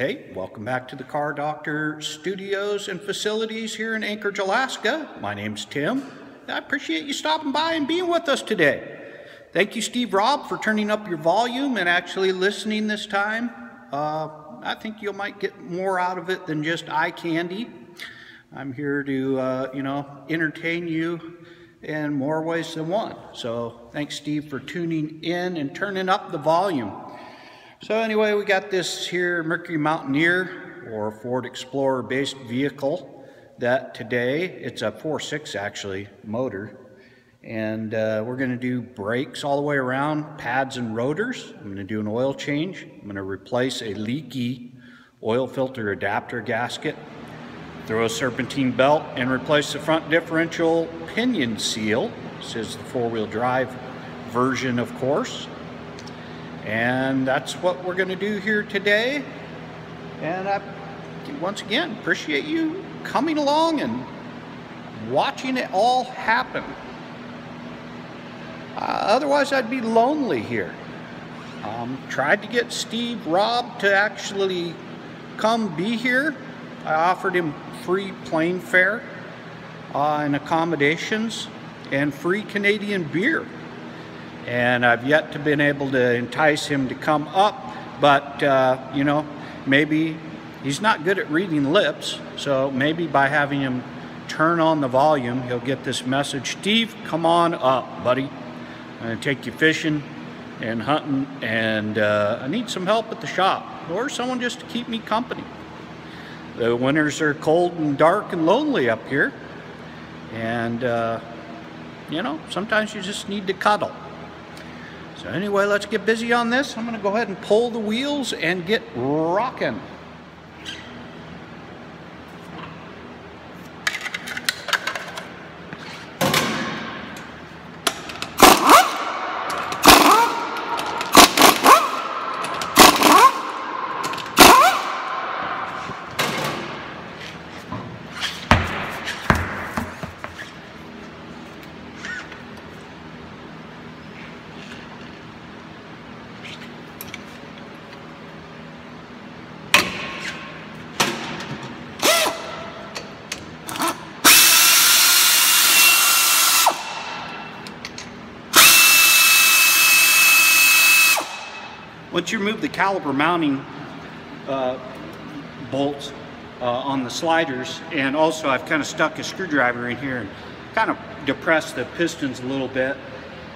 Hey, welcome back to the Car Doctor studios and facilities here in Anchorage, Alaska. My name's Tim. I appreciate you stopping by and being with us today. Thank you, Steve Robb, for turning up your volume and actually listening this time. Uh, I think you might get more out of it than just eye candy. I'm here to, uh, you know, entertain you in more ways than one. So thanks, Steve, for tuning in and turning up the volume. So anyway, we got this here Mercury Mountaineer or Ford Explorer based vehicle that today, it's a 4.6 actually motor, and uh, we're going to do brakes all the way around, pads and rotors. I'm going to do an oil change. I'm going to replace a leaky oil filter adapter gasket, throw a serpentine belt, and replace the front differential pinion seal. This is the four-wheel drive version, of course. And that's what we're going to do here today. And I, once again, appreciate you coming along and watching it all happen. Uh, otherwise, I'd be lonely here. Um, tried to get Steve Robb to actually come be here. I offered him free plane fare uh, and accommodations and free Canadian beer. And I've yet to been able to entice him to come up, but uh, you know, maybe he's not good at reading lips, so maybe by having him turn on the volume, he'll get this message. Steve, come on up, buddy. I'm gonna take you fishing and hunting, and uh, I need some help at the shop, or someone just to keep me company. The winters are cold and dark and lonely up here, and uh, you know, sometimes you just need to cuddle. So anyway, let's get busy on this. I'm gonna go ahead and pull the wheels and get rocking. Once you remove the caliper mounting uh, bolts uh, on the sliders, and also I've kind of stuck a screwdriver in here and kind of depressed the pistons a little bit,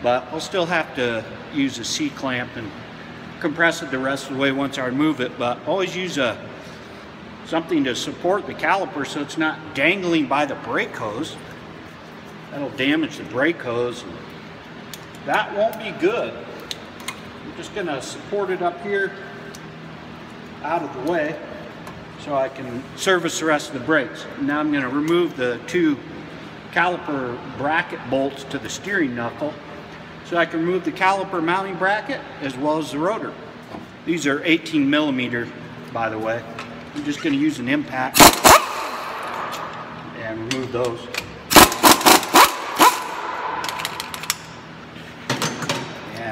but I'll still have to use a C-clamp and compress it the rest of the way once I remove it, but always use a something to support the caliper so it's not dangling by the brake hose. That'll damage the brake hose. That won't be good. I'm just going to support it up here out of the way so I can service the rest of the brakes. Now I'm going to remove the two caliper bracket bolts to the steering knuckle so I can remove the caliper mounting bracket as well as the rotor. These are 18 millimeter, by the way. I'm just going to use an impact and remove those.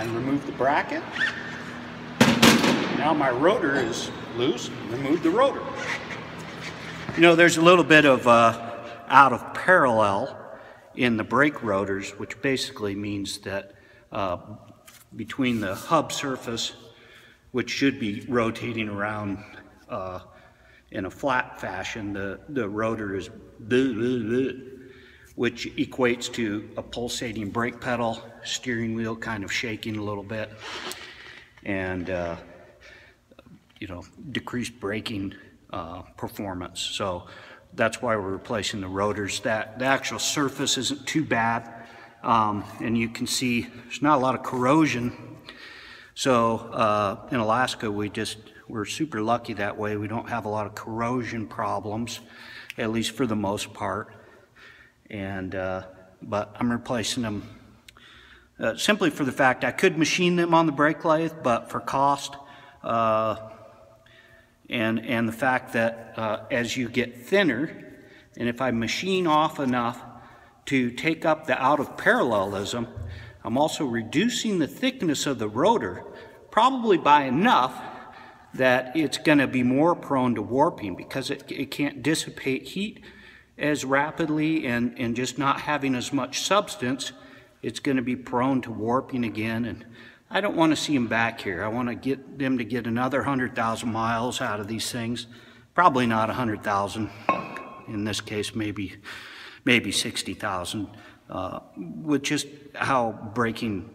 and remove the bracket. Now my rotor is loose, remove the rotor. You know, there's a little bit of uh, out of parallel in the brake rotors, which basically means that uh, between the hub surface, which should be rotating around uh, in a flat fashion, the, the rotor is which equates to a pulsating brake pedal, steering wheel kind of shaking a little bit, and uh, you know, decreased braking uh, performance. So that's why we're replacing the rotors. That the actual surface isn't too bad, um, and you can see there's not a lot of corrosion. So uh, in Alaska, we just we're super lucky that way. We don't have a lot of corrosion problems, at least for the most part and uh, but I'm replacing them uh, simply for the fact I could machine them on the brake lathe, but for cost uh, and and the fact that uh, as you get thinner, and if I machine off enough to take up the out of parallelism, I'm also reducing the thickness of the rotor, probably by enough that it's going to be more prone to warping because it, it can't dissipate heat as rapidly and, and just not having as much substance, it's going to be prone to warping again. And I don't want to see them back here. I want to get them to get another 100,000 miles out of these things. Probably not 100,000. In this case, maybe, maybe 60,000. Uh, with just how braking,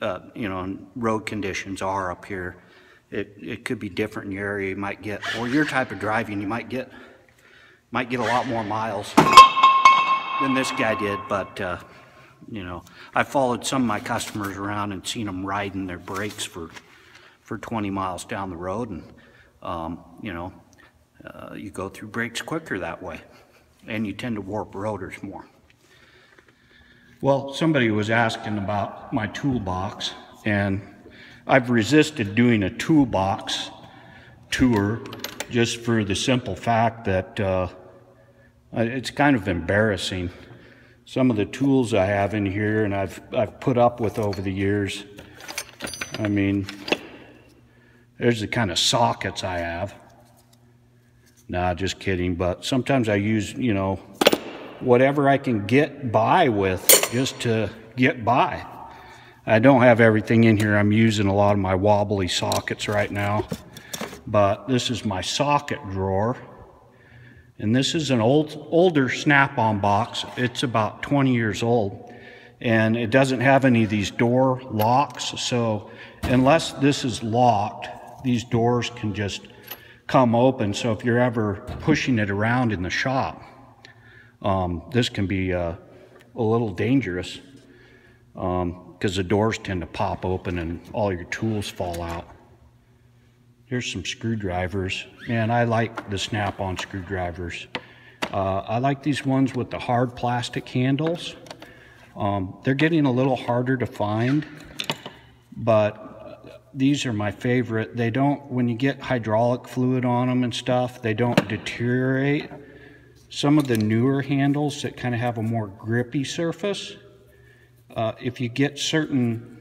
uh, you know, road conditions are up here. It, it could be different in your area. You might get, or your type of driving, you might get, might get a lot more miles than this guy did. But uh, you know, I followed some of my customers around and seen them riding their brakes for for 20 miles down the road, and um, you know, uh, you go through brakes quicker that way, and you tend to warp rotors more. Well, somebody was asking about my toolbox, and I've resisted doing a toolbox tour just for the simple fact that uh, it's kind of embarrassing. Some of the tools I have in here and I've, I've put up with over the years. I mean, there's the kind of sockets I have. Nah, just kidding. But sometimes I use, you know, whatever I can get by with just to get by. I don't have everything in here. I'm using a lot of my wobbly sockets right now. But this is my socket drawer. And this is an old, older Snap-on box. It's about 20 years old. And it doesn't have any of these door locks. So unless this is locked, these doors can just come open. So if you're ever pushing it around in the shop, um, this can be uh, a little dangerous. Um, because the doors tend to pop open and all your tools fall out. Here's some screwdrivers. Man, I like the snap-on screwdrivers. Uh, I like these ones with the hard plastic handles. Um, they're getting a little harder to find, but these are my favorite. They don't, when you get hydraulic fluid on them and stuff, they don't deteriorate. Some of the newer handles that kind of have a more grippy surface, uh, if you get certain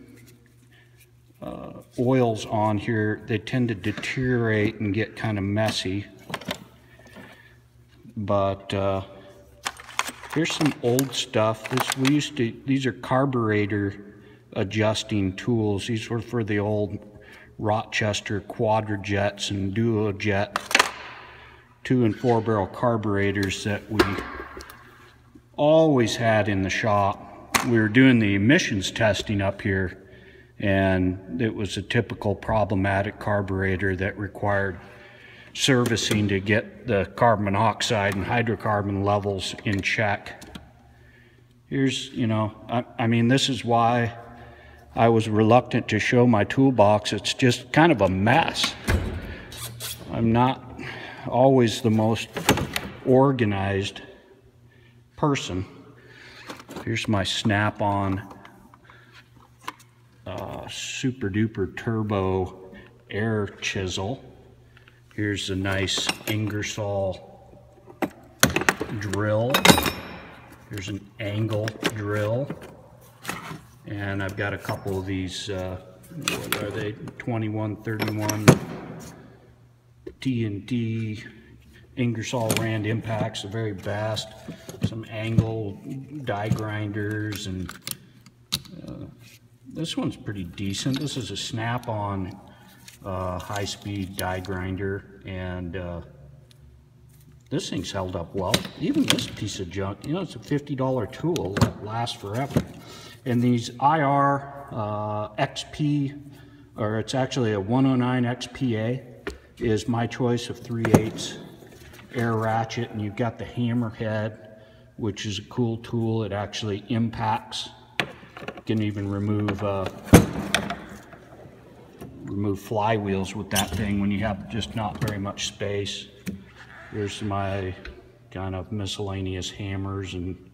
uh, oils on here, they tend to deteriorate and get kind of messy. But uh, here's some old stuff. This we used to. These are carburetor adjusting tools. These were for the old Rochester Quadrajets and Dualjet two and four barrel carburetors that we always had in the shop we were doing the emissions testing up here, and it was a typical problematic carburetor that required servicing to get the carbon monoxide and hydrocarbon levels in check. Here's, you know, I, I mean, this is why I was reluctant to show my toolbox. It's just kind of a mess. I'm not always the most organized person. Here's my snap-on uh, super duper turbo air chisel. Here's a nice Ingersoll drill. Here's an angle drill. And I've got a couple of these, uh, what are they, 2131 T&D Ingersoll Rand impacts, the very vast, Some angle die grinders, and this one's pretty decent. This is a snap-on uh, high-speed die grinder, and uh, this thing's held up well. Even this piece of junk, you know, it's a $50 tool that lasts forever. And these IR uh, XP, or it's actually a 109 XPA, is my choice of 3 8 air ratchet and you've got the hammerhead which is a cool tool it actually impacts can even remove uh, remove flywheels with that thing when you have just not very much space here's my kind of miscellaneous hammers and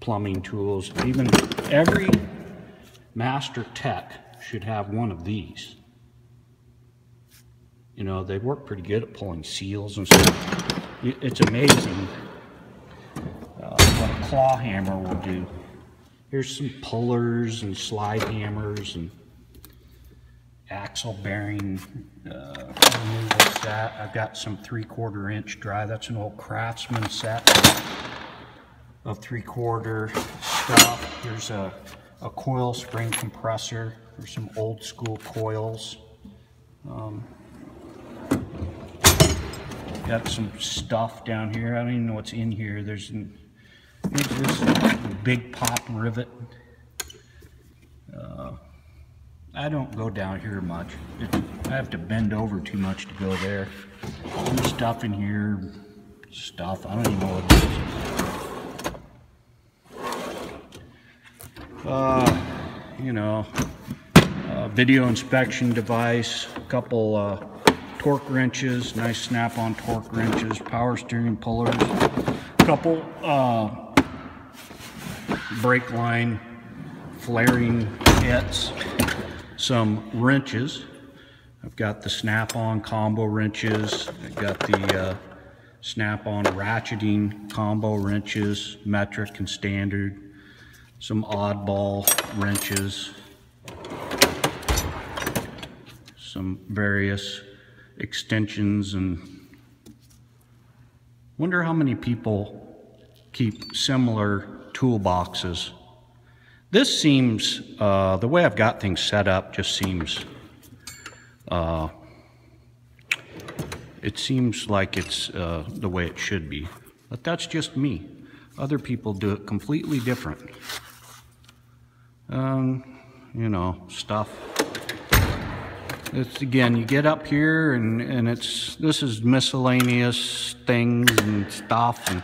plumbing tools even every master tech should have one of these you know, they work pretty good at pulling seals and stuff. It's amazing uh, what a claw hammer will do. Here's some pullers and slide hammers and axle bearing uh. I've got some three quarter inch drive. That's an old Craftsman set of three quarter stuff. There's a, a coil spring compressor. There's some old school coils. Um, got some stuff down here. I don't even know what's in here. There's, an, there's this big pop rivet. Uh, I don't go down here much. It, I have to bend over too much to go there. Some stuff in here, stuff. I don't even know what it is. Uh, you know, uh, video inspection device, a couple uh, torque wrenches, nice snap-on torque wrenches, power steering pullers, a couple uh, brake line flaring kits, some wrenches. I've got the snap-on combo wrenches. I've got the uh, snap-on ratcheting combo wrenches, metric and standard. Some oddball wrenches. Some various extensions and wonder how many people keep similar toolboxes this seems, uh, the way I've got things set up just seems, uh, it seems like it's uh, the way it should be. But that's just me. Other people do it completely different. Um, you know, stuff. It's again, you get up here and, and it's, this is miscellaneous things and stuff and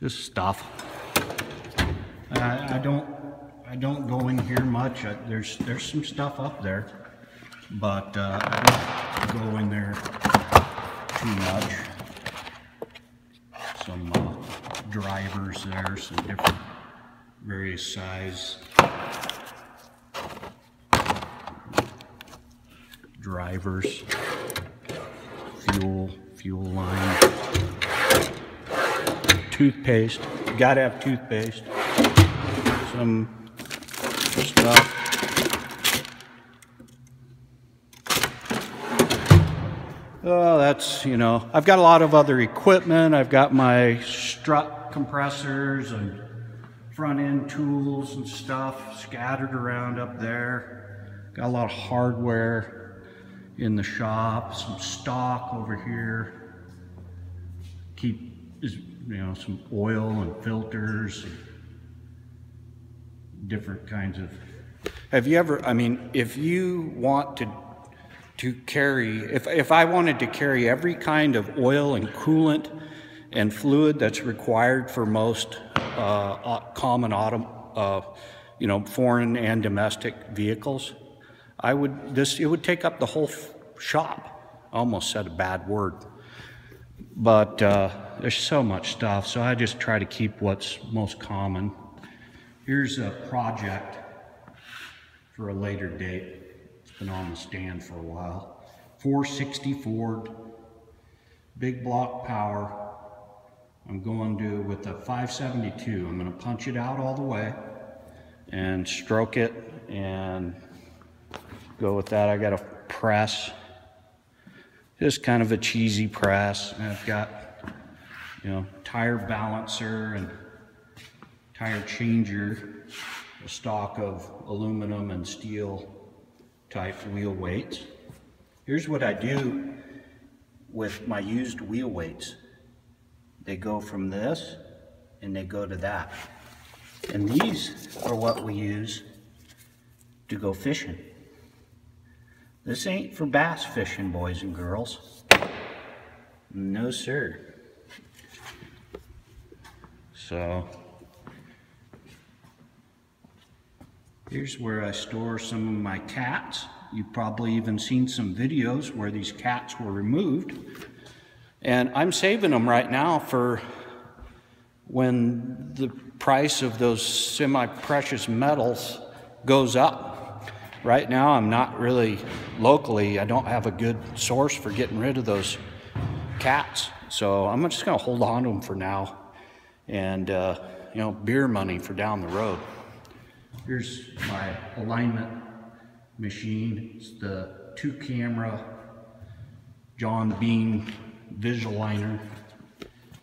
just stuff. I, I don't I don't go in here much. I, there's there's some stuff up there, but uh, I don't go in there too much. Some uh, drivers there, some different various size drivers, fuel fuel line toothpaste. You gotta have toothpaste. Some stuff. Oh, that's, you know, I've got a lot of other equipment. I've got my strut compressors and front end tools and stuff scattered around up there. Got a lot of hardware in the shop, some stock over here. Keep you know, some oil and filters, different kinds of. Have you ever, I mean, if you want to to carry, if, if I wanted to carry every kind of oil and coolant and fluid that's required for most uh, common auto, uh, you know, foreign and domestic vehicles, I would, this, it would take up the whole shop. I almost said a bad word. But uh, there's so much stuff, so I just try to keep what's most common. Here's a project for a later date. It's been on the stand for a while. 460 Ford, big block power. I'm going to, with a 572, I'm gonna punch it out all the way and stroke it and go with that. I got a press just kind of a cheesy press. And I've got, you know, tire balancer and tire changer, a stock of aluminum and steel type wheel weights. Here's what I do with my used wheel weights. They go from this and they go to that. And these are what we use to go fishing. This ain't for bass fishing, boys and girls. No, sir. So, here's where I store some of my cats. You've probably even seen some videos where these cats were removed. And I'm saving them right now for when the price of those semi-precious metals goes up. Right now, I'm not really locally, I don't have a good source for getting rid of those cats. So I'm just going to hold on to them for now and, uh, you know, beer money for down the road. Here's my alignment machine. It's the two camera John Bean Visualiner.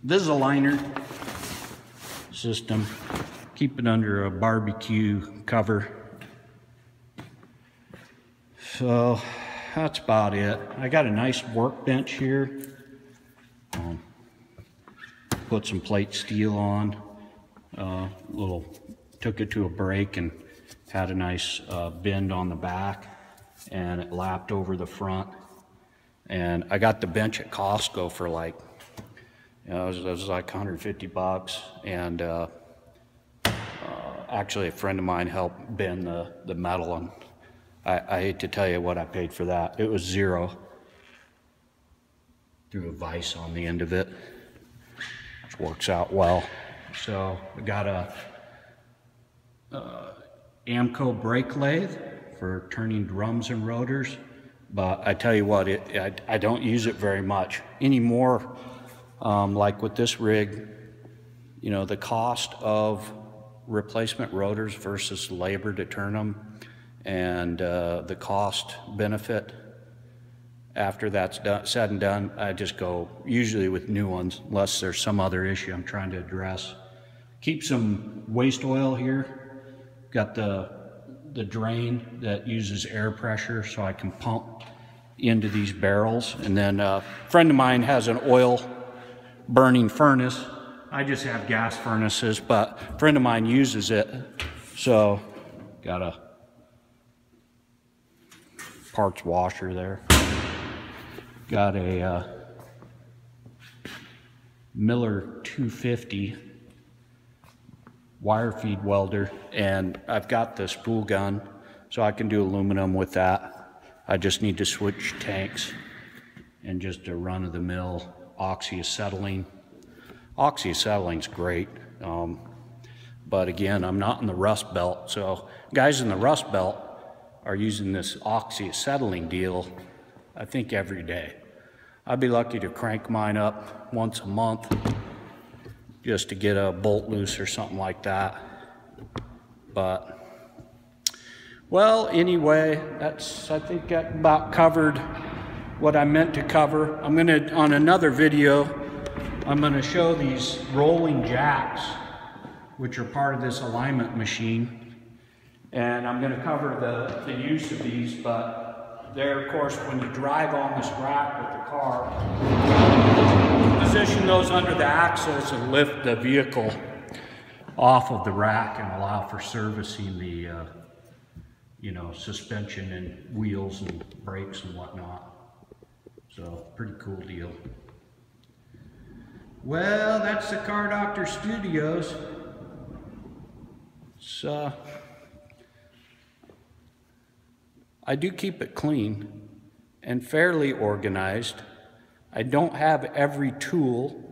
Visualiner system. Keep it under a barbecue cover. So that's about it. I got a nice workbench here. Um, put some plate steel on. Uh, little took it to a break and had a nice uh, bend on the back and it lapped over the front. And I got the bench at Costco for like, you know, it was, it was like 150 bucks. And uh, uh, actually, a friend of mine helped bend the, the metal. And I, I hate to tell you what I paid for that. It was zero. Threw a vise on the end of it, which works out well. So I got a uh, Ammco brake lathe for turning drums and rotors. But I tell you what, it, I, I don't use it very much anymore. Um, like with this rig, you know, the cost of replacement rotors versus labor to turn them and uh, the cost benefit after that's done, said and done, I just go usually with new ones unless there's some other issue I'm trying to address. Keep some waste oil here. Got the, the drain that uses air pressure so I can pump into these barrels. And then uh, a friend of mine has an oil burning furnace. I just have gas furnaces, but a friend of mine uses it. So got a parts washer there. Got a uh, Miller 250 wire feed welder and I've got the spool gun so I can do aluminum with that. I just need to switch tanks and just a run of the mill oxyacetylene. Oxyacetylene great. Um, but again, I'm not in the rust belt. So guys in the rust belt are using this oxyacetylene deal, I think every day. I'd be lucky to crank mine up once a month just to get a bolt loose or something like that. But, well, anyway, that's, I think that about covered what I meant to cover. I'm gonna, on another video, I'm gonna show these rolling jacks, which are part of this alignment machine. And I'm gonna cover the, the use of these, but there, of course, when you drive on this rack with the car, position those under the axles and lift the vehicle off of the rack and allow for servicing the, uh, you know, suspension and wheels and brakes and whatnot. So, pretty cool deal. Well, that's the Car Doctor Studios. So, I do keep it clean and fairly organized. I don't have every tool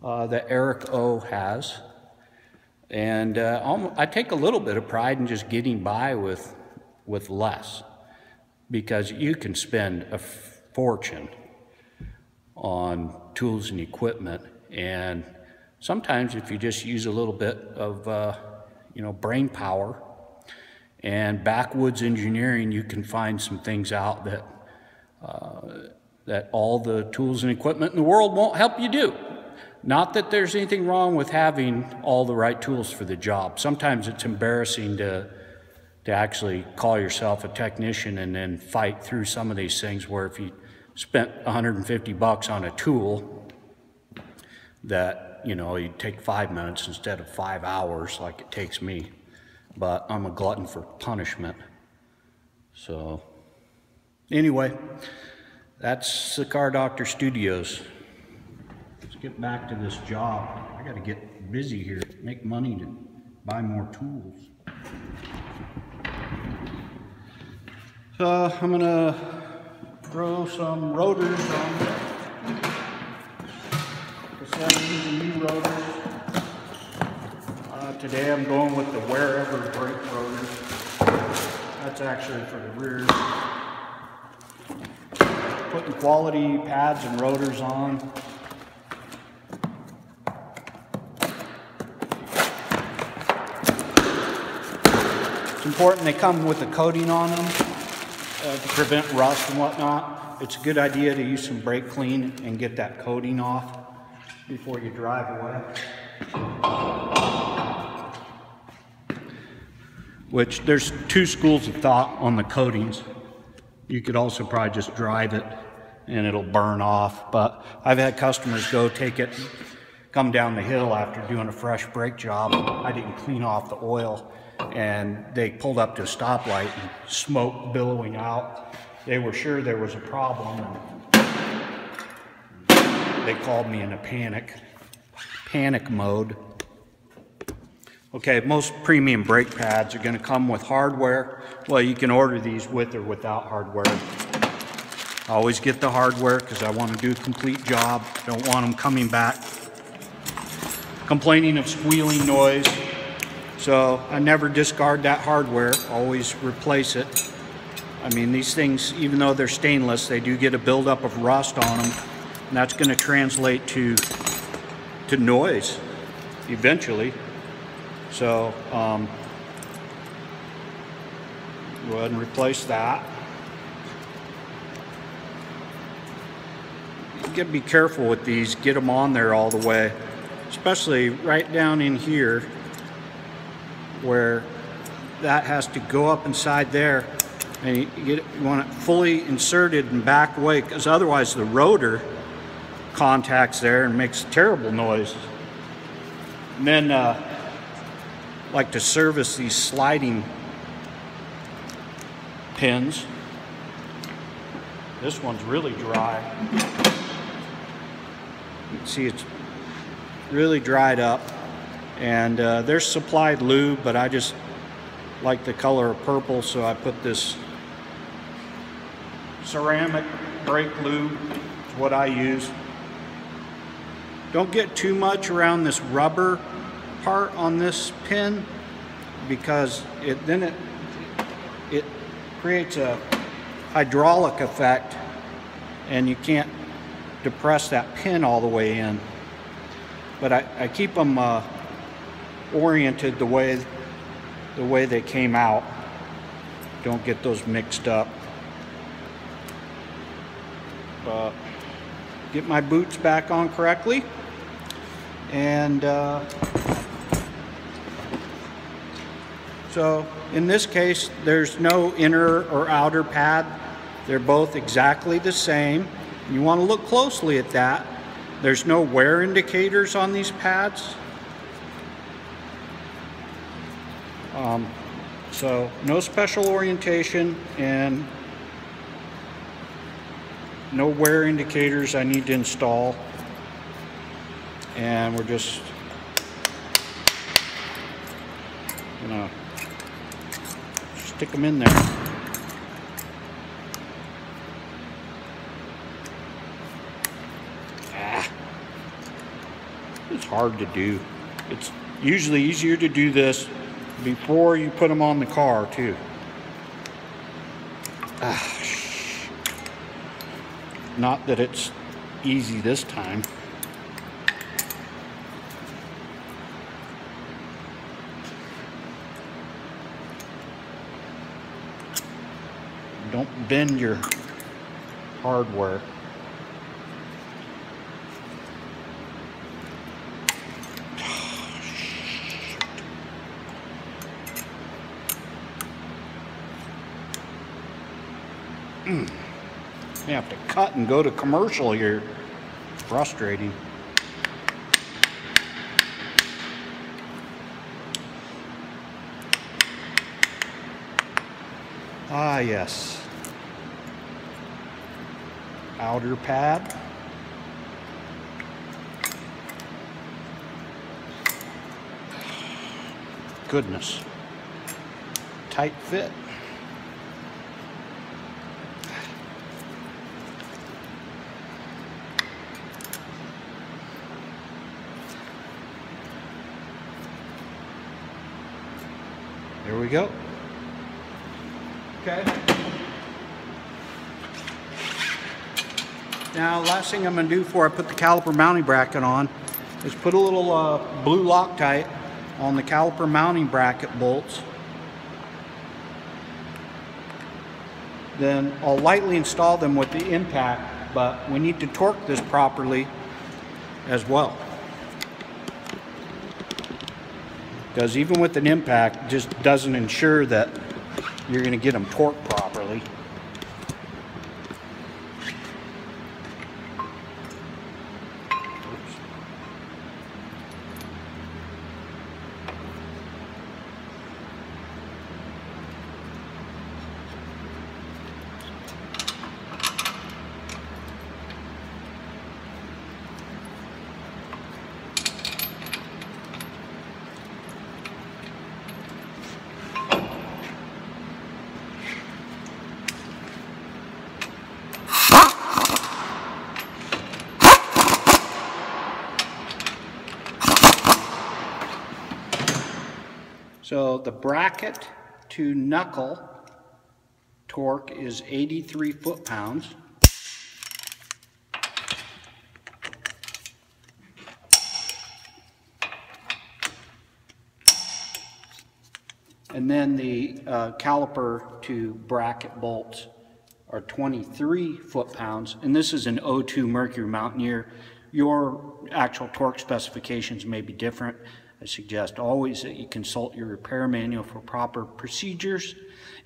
uh, that Eric O has. And uh, I take a little bit of pride in just getting by with, with less because you can spend a fortune on tools and equipment. And sometimes if you just use a little bit of, uh, you know, brain power and backwoods engineering, you can find some things out that, uh, that all the tools and equipment in the world won't help you do. Not that there's anything wrong with having all the right tools for the job. Sometimes it's embarrassing to, to actually call yourself a technician and then fight through some of these things where if you spent 150 bucks on a tool that, you know, you take five minutes instead of five hours like it takes me but I'm a glutton for punishment. So, anyway, that's the Car Doctor Studios. Let's get back to this job. I got to get busy here, make money to buy more tools. So, I'm going to throw some rotors on. The new rotors. Today I'm going with the Wearever brake rotors. That's actually for the rear. Putting quality pads and rotors on. It's important. They come with a coating on them uh, to prevent rust and whatnot. It's a good idea to use some brake clean and get that coating off before you drive away. Which there's two schools of thought on the coatings. You could also probably just drive it and it'll burn off. But I've had customers go take it, come down the hill after doing a fresh brake job. I didn't clean off the oil and they pulled up to a stoplight and smoke billowing out. They were sure there was a problem and they called me in a panic, panic mode. Okay, most premium brake pads are going to come with hardware. Well, you can order these with or without hardware. I always get the hardware because I want to do a complete job. Don't want them coming back complaining of squealing noise. So I never discard that hardware, always replace it. I mean, these things, even though they're stainless, they do get a buildup of rust on them. And that's going to translate to, to noise eventually. So, um, go ahead and replace that. You got to be careful with these, get them on there all the way, especially right down in here where that has to go up inside there and you, get, you want it fully inserted and back away because otherwise the rotor contacts there and makes terrible noise. And then uh, like to service these sliding pins. This one's really dry. You can see it's really dried up. And uh, there's supplied lube, but I just like the color of purple, so I put this ceramic brake lube, is what I use. Don't get too much around this rubber part on this pin because it then it it creates a hydraulic effect and you can't depress that pin all the way in. But I, I keep them uh, oriented the way the way they came out. Don't get those mixed up. But get my boots back on correctly. And uh, so in this case, there's no inner or outer pad. They're both exactly the same. You want to look closely at that. There's no wear indicators on these pads. Um, so no special orientation and no wear indicators I need to install. And we're just gonna stick them in there. Ah, it's hard to do. It's usually easier to do this before you put them on the car too. Ah, not that it's easy this time. Don't bend your hardware. You have to cut and go to commercial here. Frustrating. Ah, yes. Outer pad. Goodness. Tight fit. There we go. Okay. Now, last thing I'm going to do before I put the caliper mounting bracket on is put a little uh, blue Loctite on the caliper mounting bracket bolts. then I'll lightly install them with the impact, but we need to torque this properly as well. Because even with an impact, just doesn't ensure that you're going to get them torqued properly. So the bracket to knuckle torque is 83 foot-pounds. And then the uh, caliper to bracket bolts are 23 foot-pounds. And this is an O2 Mercury Mountaineer. Your actual torque specifications may be different. I suggest always that you consult your repair manual for proper procedures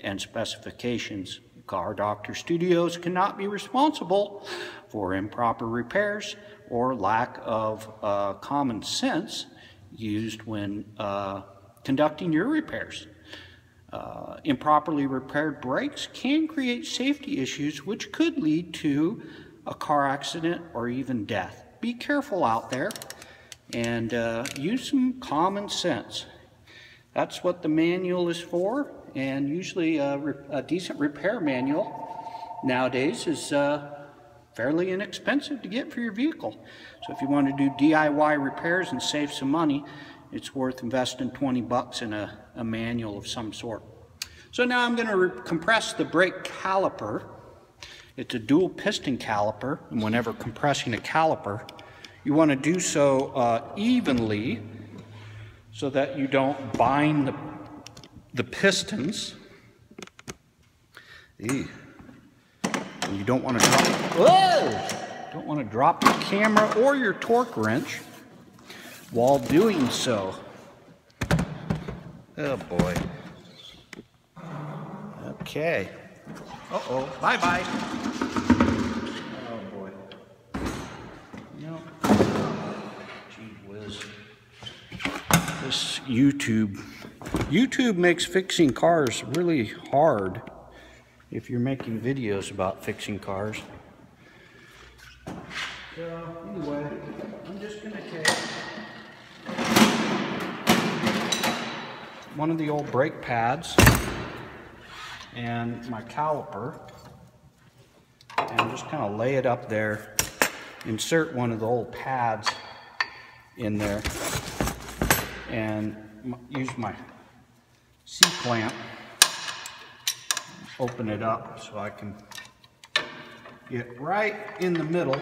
and specifications. Car Doctor Studios cannot be responsible for improper repairs or lack of uh, common sense used when uh, conducting your repairs. Uh, improperly repaired brakes can create safety issues which could lead to a car accident or even death. Be careful out there and uh, use some common sense. That's what the manual is for, and usually a, a decent repair manual nowadays is uh, fairly inexpensive to get for your vehicle. So if you want to do DIY repairs and save some money, it's worth investing 20 bucks in a, a manual of some sort. So now I'm going to compress the brake caliper. It's a dual piston caliper, and whenever compressing a caliper, you want to do so uh, evenly so that you don't bind the, the pistons. Ew. And you don't want to drop, whoa! don't want to drop your camera or your torque wrench while doing so. Oh boy. Okay. Uh-oh, bye-bye. This YouTube. YouTube makes fixing cars really hard if you're making videos about fixing cars. So anyway, I'm just to take one of the old brake pads and my caliper and just kind of lay it up there. Insert one of the old pads in there and use my C-clamp, open it up so I can get right in the middle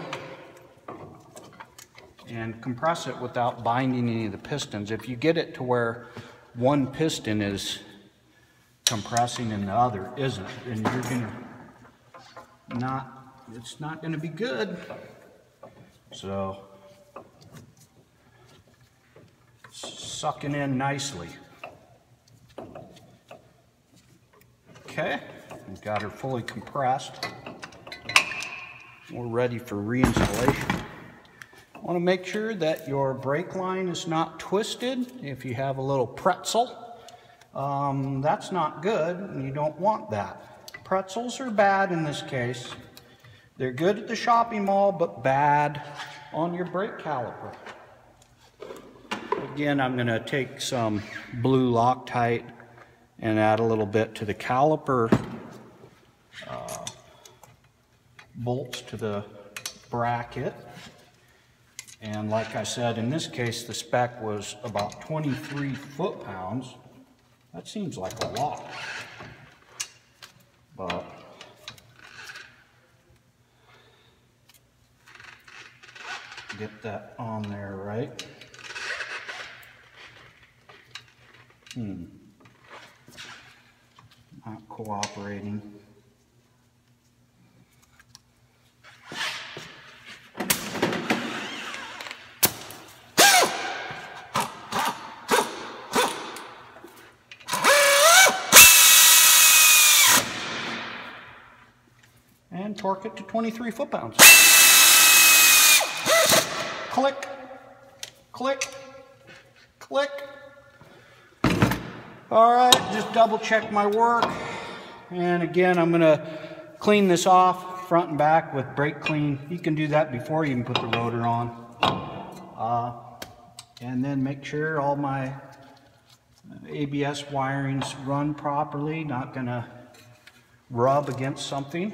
and compress it without binding any of the pistons. If you get it to where one piston is compressing and the other isn't, then you're gonna not, it's not gonna be good. So sucking in nicely. Okay, we've got her fully compressed. We're ready for reinstallation. Want to make sure that your brake line is not twisted. If you have a little pretzel, um, that's not good, and you don't want that. Pretzels are bad in this case. They're good at the shopping mall, but bad on your brake caliper. Again, I'm going to take some blue Loctite and add a little bit to the caliper uh, bolts to the bracket. And like I said, in this case, the spec was about 23 foot-pounds. That seems like a lot. But get that on there right. Hmm. Not cooperating. And torque it to 23 foot-pounds. click, click, click. All right, just double check my work. And again, I'm gonna clean this off front and back with brake clean. You can do that before you even put the rotor on. Uh, and then make sure all my ABS wirings run properly, not gonna rub against something.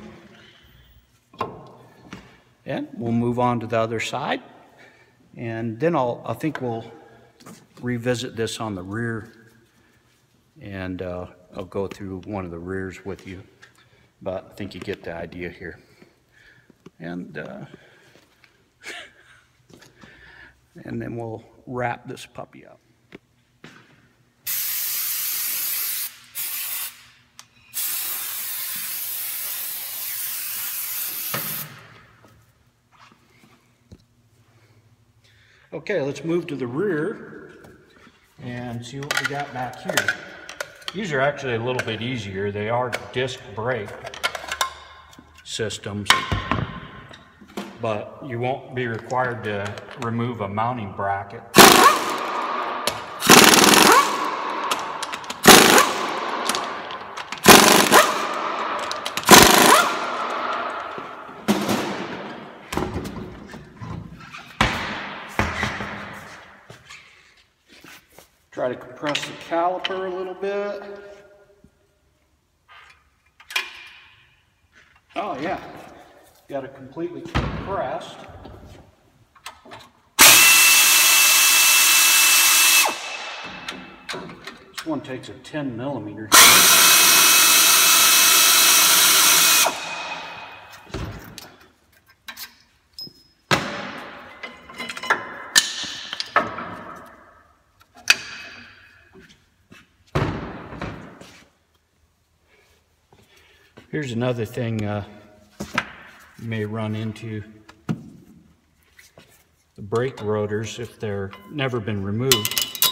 And we'll move on to the other side. And then I'll, I think we'll revisit this on the rear. And uh, I'll go through one of the rears with you. But I think you get the idea here. And, uh, and then we'll wrap this puppy up. Okay, let's move to the rear and see what we got back here. These are actually a little bit easier. They are disc brake systems, but you won't be required to remove a mounting bracket. Try to compress the caliper a little bit. Oh yeah, got it completely compressed. This one takes a 10 millimeter. Here's another thing uh, you may run into. The brake rotors, if they're never been removed,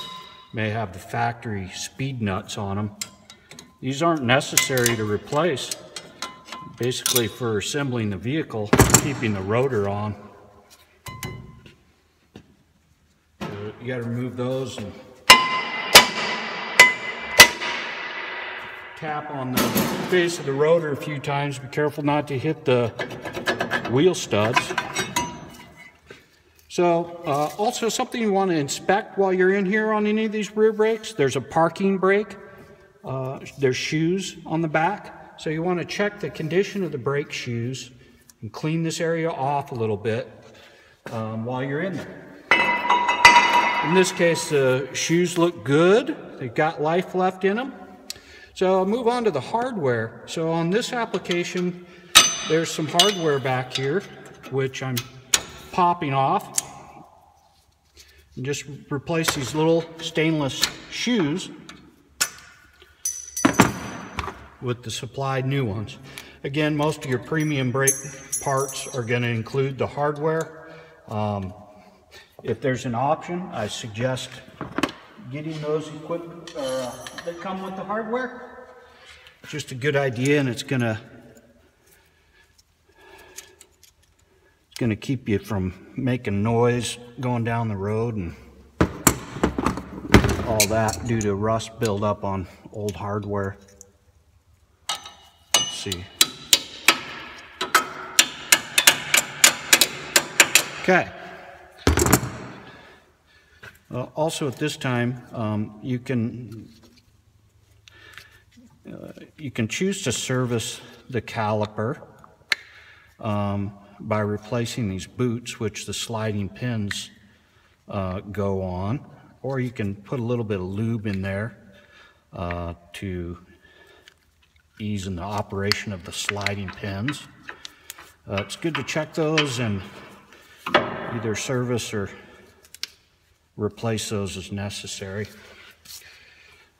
may have the factory speed nuts on them. These aren't necessary to replace, basically for assembling the vehicle, keeping the rotor on. So you got to remove those and tap on the face of the rotor a few times. Be careful not to hit the wheel studs. So uh, also something you want to inspect while you're in here on any of these rear brakes, there's a parking brake. Uh, there's shoes on the back. So you want to check the condition of the brake shoes and clean this area off a little bit um, while you're in there. In this case, the shoes look good. They've got life left in them. So I'll move on to the hardware. So on this application, there's some hardware back here, which I'm popping off. And just replace these little stainless shoes with the supplied new ones. Again, most of your premium brake parts are going to include the hardware. Um, if there's an option, I suggest getting those equipped uh, that come with the hardware. Just a good idea and it's gonna it's gonna keep you from making noise going down the road and all that due to rust buildup on old hardware. Let's see. Okay. Uh, also at this time, um, you can uh, you can choose to service the caliper um, by replacing these boots, which the sliding pins uh, go on, or you can put a little bit of lube in there uh, to ease in the operation of the sliding pins. Uh, it's good to check those and either service or replace those as necessary.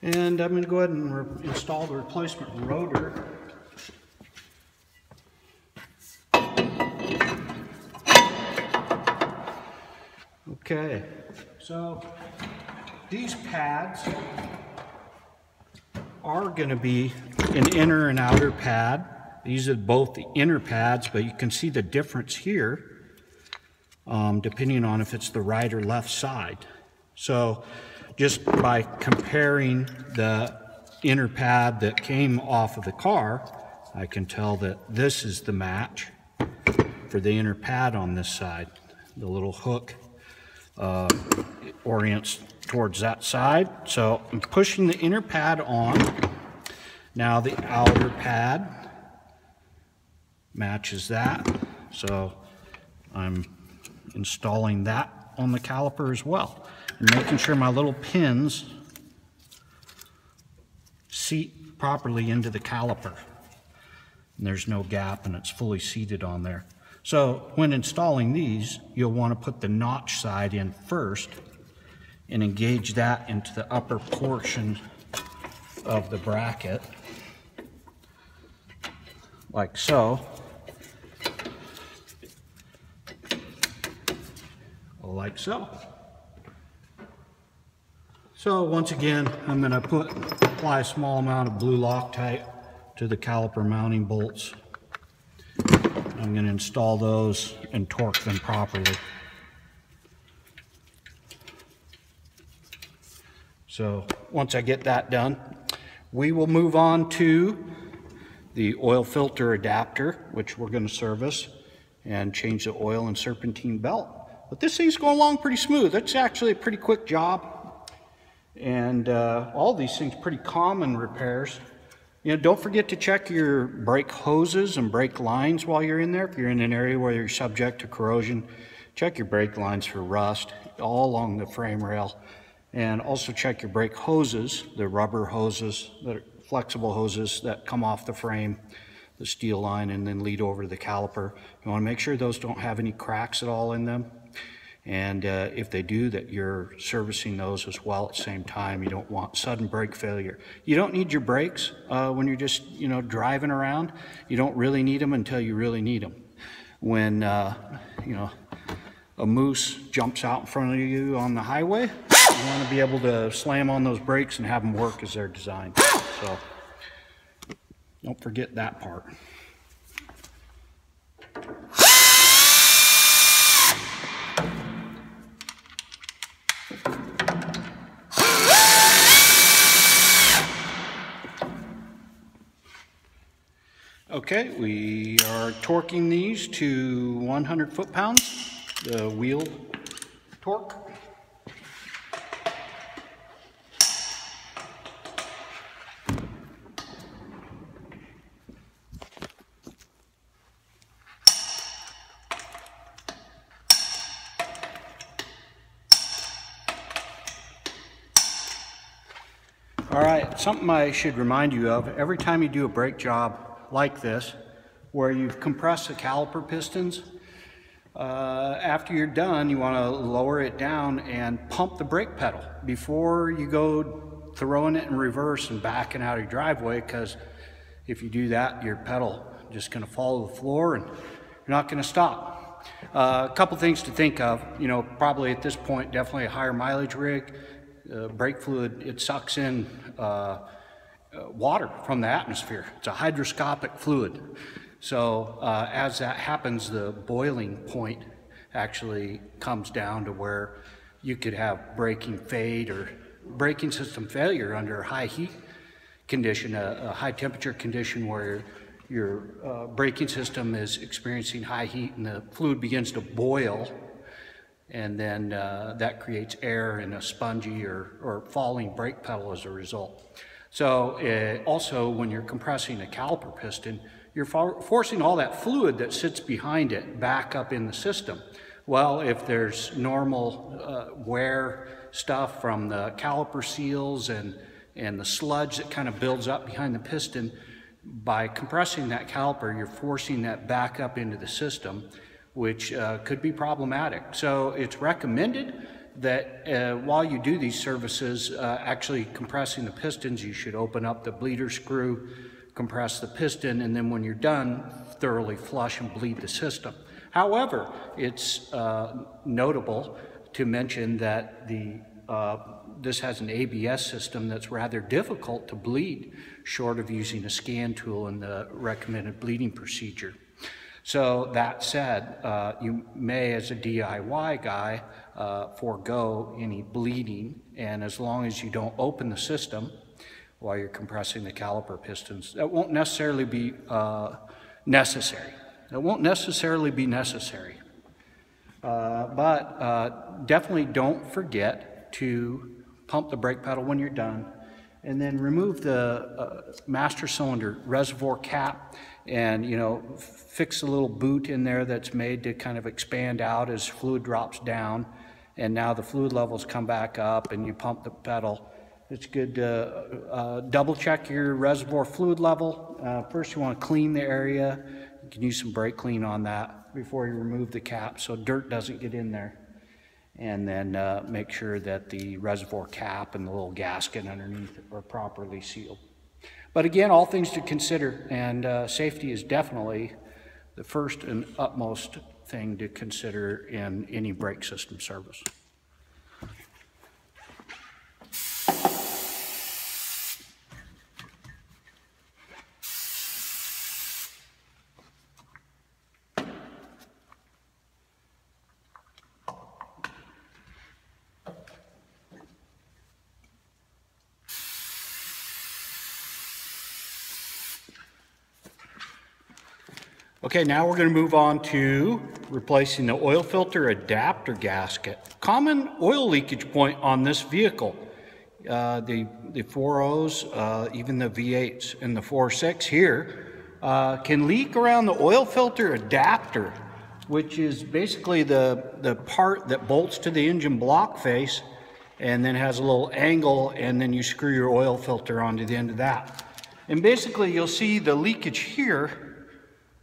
And I'm going to go ahead and install the replacement rotor. Okay, so these pads are going to be an inner and outer pad These are both the inner pads, but you can see the difference here um, depending on if it's the right or left side. So just by comparing the inner pad that came off of the car, I can tell that this is the match for the inner pad on this side. The little hook uh, orients towards that side. So I'm pushing the inner pad on. Now the outer pad matches that. So I'm installing that on the caliper as well. And making sure my little pins seat properly into the caliper. And there's no gap and it's fully seated on there. So when installing these, you'll want to put the notch side in first and engage that into the upper portion of the bracket like so. Like so. So once again, I'm going to put apply a small amount of blue Loctite to the caliper mounting bolts. I'm going to install those and torque them properly. So once I get that done, we will move on to the oil filter adapter, which we're going to service and change the oil and serpentine belt. But this thing's going along pretty smooth. It's actually a pretty quick job. And uh, all these things pretty common repairs. You know, don't forget to check your brake hoses and brake lines while you're in there. If you're in an area where you're subject to corrosion, check your brake lines for rust all along the frame rail. And also check your brake hoses, the rubber hoses, the flexible hoses that come off the frame, the steel line, and then lead over to the caliper. You want to make sure those don't have any cracks at all in them. And uh, if they do, that you're servicing those as well at the same time. You don't want sudden brake failure. You don't need your brakes uh, when you're just, you know, driving around. You don't really need them until you really need them. When, uh, you know, a moose jumps out in front of you on the highway, you want to be able to slam on those brakes and have them work as they're designed. So don't forget that part. Okay, we are torquing these to 100 foot-pounds, the wheel torque. All right, something I should remind you of, every time you do a brake job like this, where you've compressed the caliper pistons. Uh, after you're done, you want to lower it down and pump the brake pedal before you go throwing it in reverse and backing out of your driveway because if you do that, your pedal just going to fall to the floor and you're not going to stop. Uh, a couple things to think of, you know, probably at this point, definitely a higher mileage rig. Uh, brake fluid, it sucks in uh, uh, water from the atmosphere. It's a hydroscopic fluid. So uh, as that happens, the boiling point actually comes down to where you could have braking fade or braking system failure under a high heat condition, a, a high temperature condition where your uh, braking system is experiencing high heat and the fluid begins to boil and then uh, that creates air in a spongy or, or falling brake pedal as a result. So uh, also when you're compressing a caliper piston, you're for forcing all that fluid that sits behind it back up in the system. Well, if there's normal uh, wear stuff from the caliper seals and, and the sludge that kind of builds up behind the piston, by compressing that caliper, you're forcing that back up into the system, which uh, could be problematic. So it's recommended that uh, while you do these services, uh, actually compressing the pistons, you should open up the bleeder screw, compress the piston, and then when you're done, thoroughly flush and bleed the system. However, it's uh, notable to mention that the uh, this has an ABS system that's rather difficult to bleed, short of using a scan tool in the recommended bleeding procedure. So that said, uh, you may, as a DIY guy, uh, forego any bleeding, and as long as you don't open the system while you're compressing the caliper pistons, that won't necessarily be uh, necessary. That won't necessarily be necessary. Uh, but uh, definitely don't forget to pump the brake pedal when you're done, and then remove the uh, master cylinder reservoir cap and you know fix a little boot in there that's made to kind of expand out as fluid drops down. And now the fluid levels come back up and you pump the pedal. It's good to uh, double check your reservoir fluid level. Uh, first you want to clean the area. You can use some brake clean on that before you remove the cap so dirt doesn't get in there. And then uh, make sure that the reservoir cap and the little gasket underneath are properly sealed but again, all things to consider, and uh, safety is definitely the first and utmost thing to consider in any brake system service. Okay, now we're going to move on to replacing the oil filter adapter gasket. Common oil leakage point on this vehicle. Uh, the, the 4.0s, uh, even the V8s and the 4.6 here uh, can leak around the oil filter adapter, which is basically the, the part that bolts to the engine block face and then has a little angle and then you screw your oil filter onto the end of that. And basically you'll see the leakage here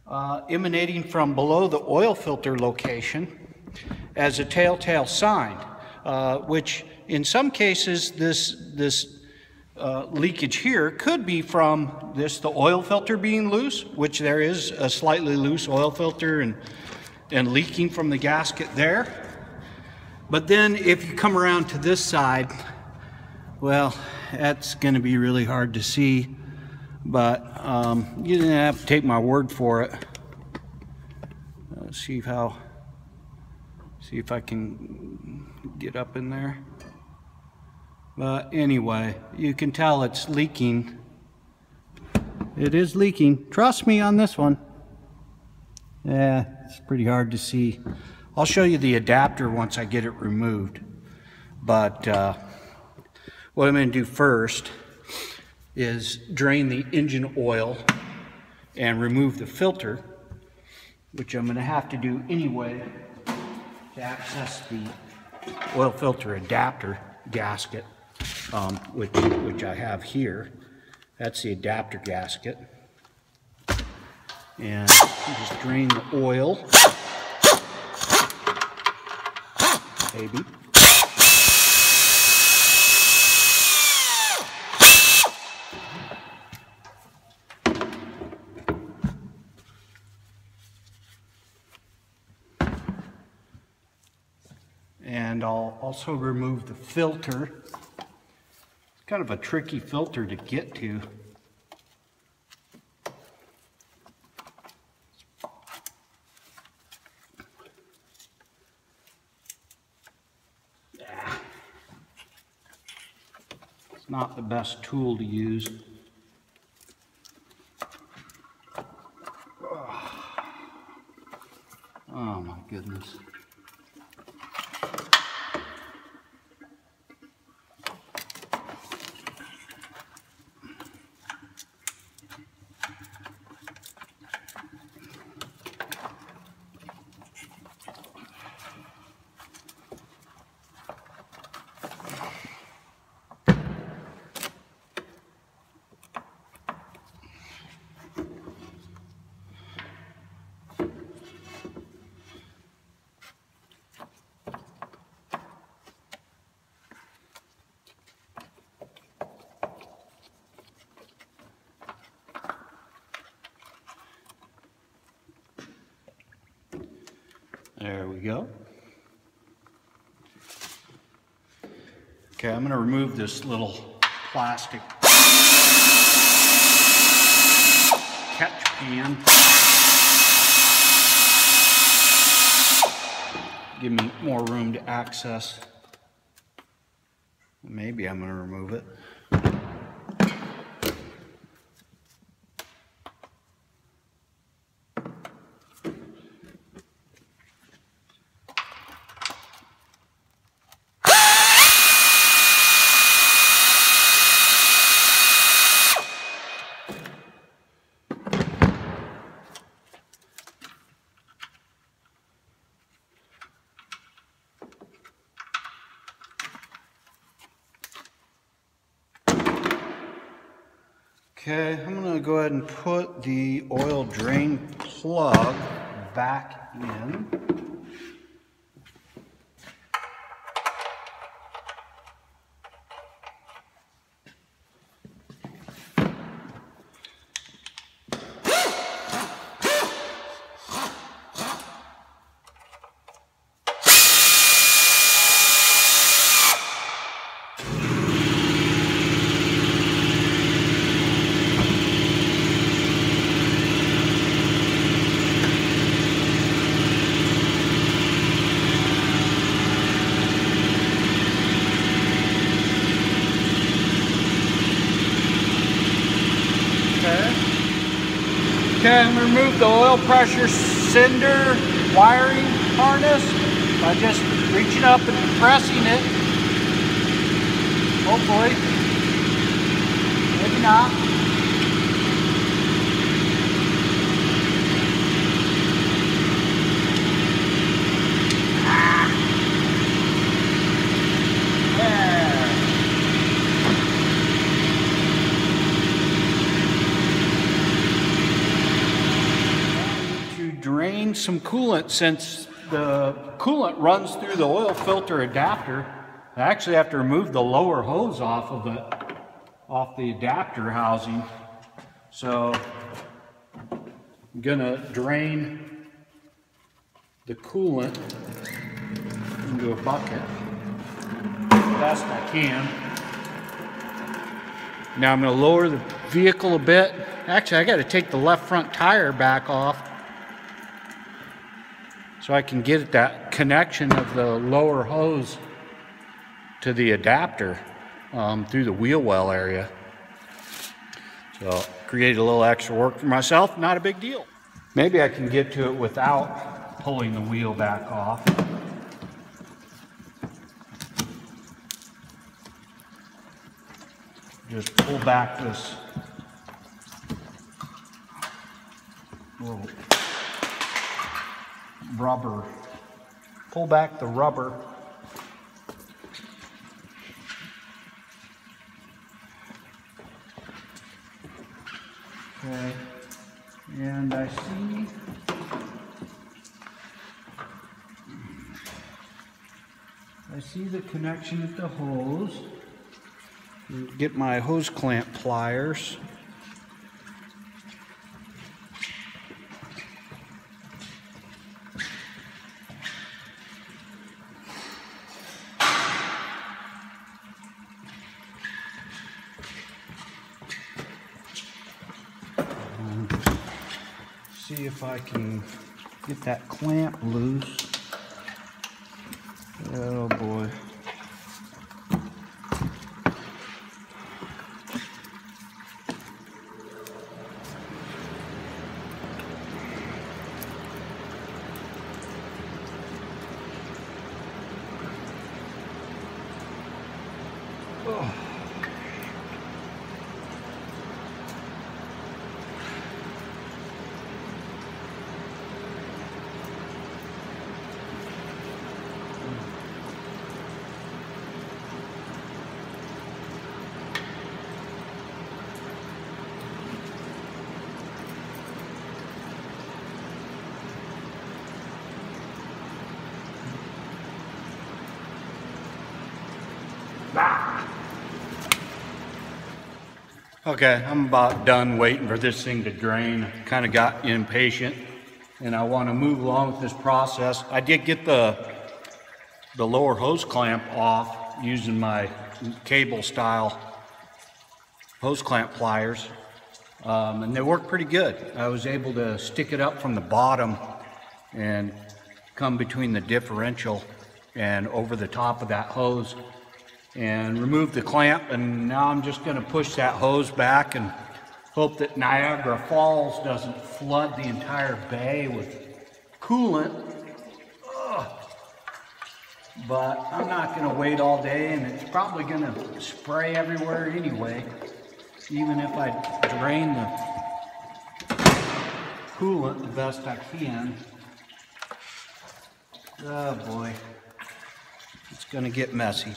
uh, emanating from below the oil filter location as a telltale sign, uh, which in some cases this, this uh, leakage here could be from this, the oil filter being loose, which there is a slightly loose oil filter and, and leaking from the gasket there. But then if you come around to this side, well, that's going to be really hard to see but um, you didn't have to take my word for it. Let's see how, see if I can get up in there. But anyway, you can tell it's leaking. It is leaking. Trust me on this one. Yeah, it's pretty hard to see. I'll show you the adapter once I get it removed. But uh, what I'm going to do first is drain the engine oil and remove the filter, which I'm going to have to do anyway to access the oil filter adapter gasket, um, which, which I have here. That's the adapter gasket. And just drain the oil. Maybe. and I'll also remove the filter. It's kind of a tricky filter to get to. It's not the best tool to use. Oh my goodness. There we go. Okay, I'm gonna remove this little plastic catch pan. Give me more room to access. Maybe I'm gonna remove it. Okay, I'm gonna go ahead and put the oil drain plug back in. Okay. I'm remove the oil pressure sender wiring harness by just reaching up and pressing it. Hopefully. Maybe not. There. to some coolant since the coolant runs through the oil filter adapter. I actually have to remove the lower hose off of the off the adapter housing. So I'm gonna drain the coolant into a bucket as best I can. Now I'm to lower the vehicle a bit. Actually, I got to take the left front tire back off so I can get that connection of the lower hose to the adapter um, through the wheel well area. So create a little extra work for myself, not a big deal. Maybe I can get to it without pulling the wheel back off. Just pull back this little rubber. Pull back the rubber. Okay. And I see I see the connection at the hose. Get my hose clamp pliers. See if I can get that clamp loose. Oh boy. Okay, I'm about done waiting for this thing to drain. Kind of got impatient and I want to move along with this process. I did get the, the lower hose clamp off using my cable style hose clamp pliers, um, and they work pretty good. I was able to stick it up from the bottom and come between the differential and over the top of that hose and remove the clamp and now I'm just going to push that hose back and hope that Niagara Falls doesn't flood the entire bay with coolant. Ugh. But I'm not going to wait all day and it's probably going to spray everywhere anyway, even if I drain the coolant the best I can. Oh boy, it's going to get messy.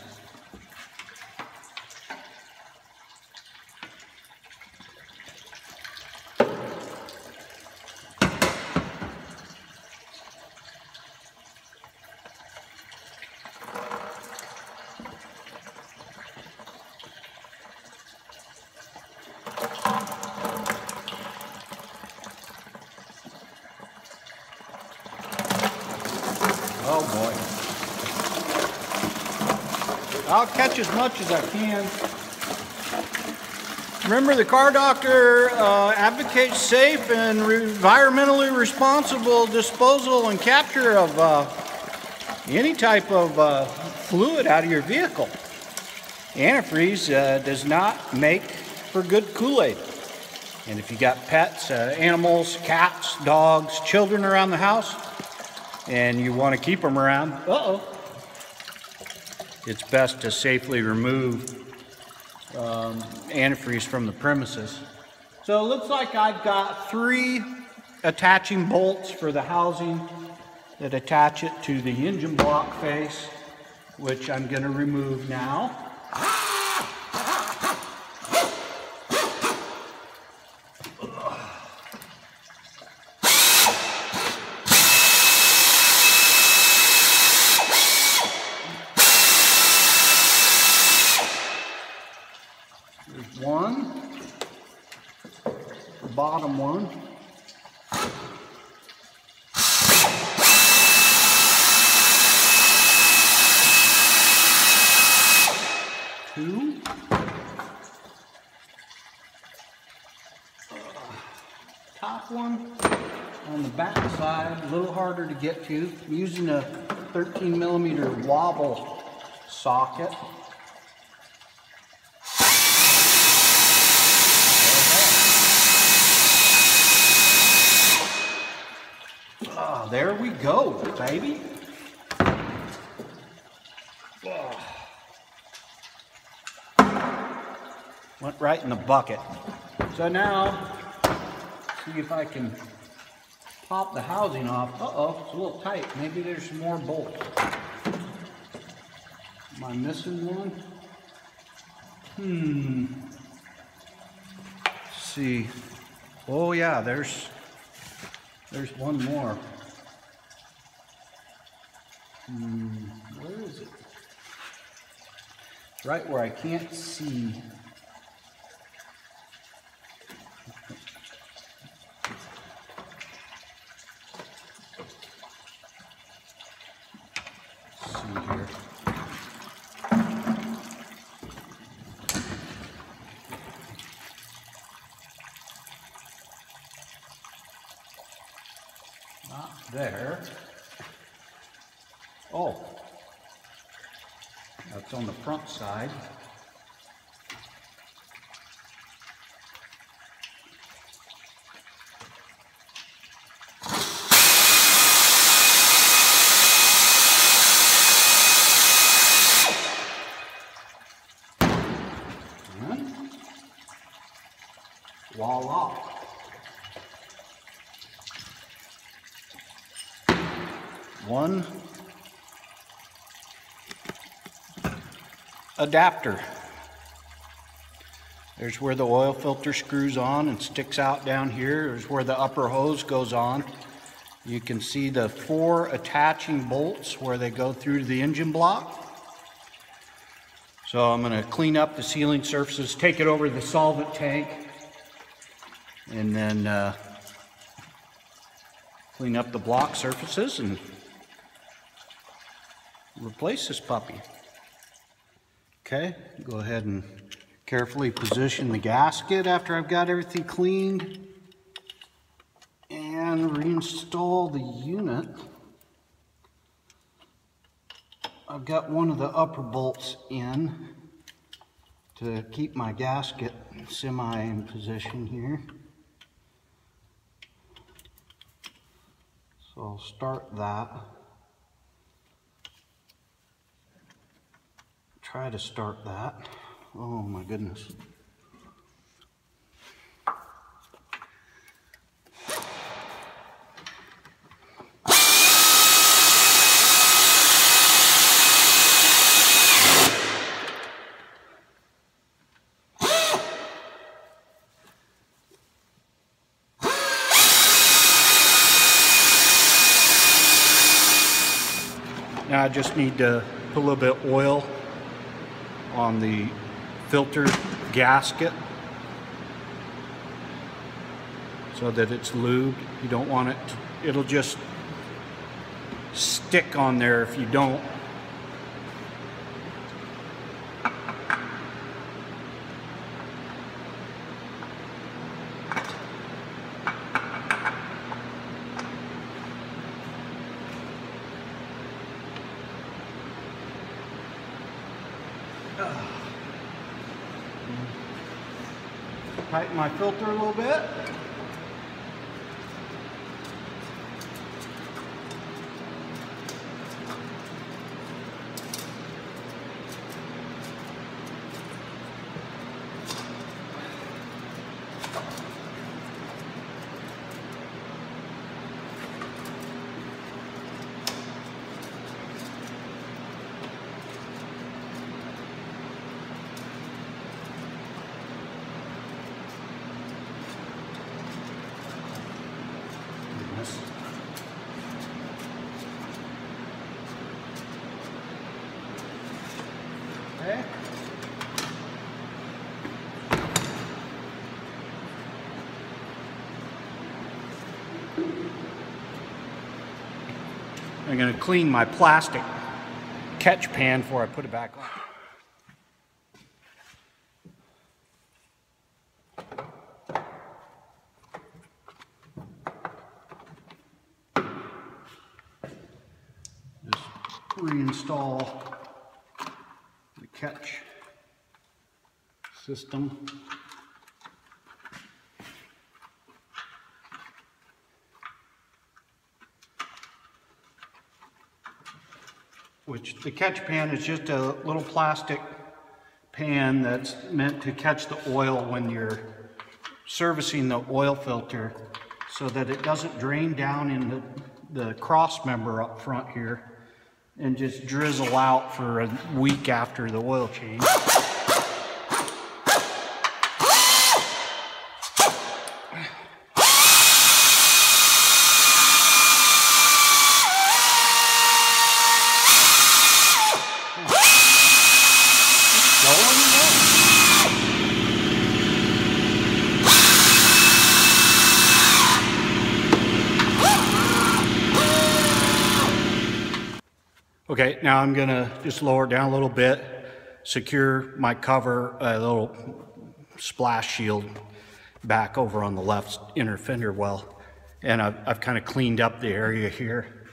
Oh boy. I'll catch as much as I can. Remember, the car doctor uh, advocates safe and environmentally responsible disposal and capture of uh, any type of uh, fluid out of your vehicle. Antifreeze uh, does not make for good Kool Aid. And if you got pets, uh, animals, cats, dogs, children around the house, and you want to keep them around, uh-oh, it's best to safely remove um, antifreeze from the premises. So it looks like I've got three attaching bolts for the housing that attach it to the engine block face, which I'm going to remove now. There's one, the bottom one. Two. Uh, top one on the back side, a little harder to get to. I'm using a 13 millimeter wobble socket. There we go, baby. Went right in the bucket. So now, see if I can pop the housing off. Uh-oh, it's a little tight. Maybe there's some more bolts. Am I missing one? Hmm. Let's see. Oh yeah, there's there's one more. Hmm, where is it? Right where I can't see. Let's see here. Not there. Oh. That's on the front side. And voila. One adapter. There's where the oil filter screws on and sticks out down here. There's where the upper hose goes on. You can see the four attaching bolts where they go through the engine block. So I'm going to clean up the sealing surfaces, take it over to the solvent tank, and then uh, clean up the block surfaces and replace this puppy. Okay, go ahead and carefully position the gasket after I've got everything cleaned and reinstall the unit. I've got one of the upper bolts in to keep my gasket semi in position here. So I'll start that. Try to start that. Oh my goodness. Now I just need to put a little bit of oil on the filter gasket so that it's lubed. You don't want it, to, it'll just stick on there if you don't. Tighten my filter a little bit. I'm going to clean my plastic catch pan before I put it back on. Just reinstall the catch system. Which the catch pan is just a little plastic pan that's meant to catch the oil when you're servicing the oil filter so that it doesn't drain down in the, the cross member up front here and just drizzle out for a week after the oil change. Going, going. Now I'm gonna just lower it down a little bit, secure my cover, a little splash shield back over on the left inner fender well. And I've, I've kind of cleaned up the area here.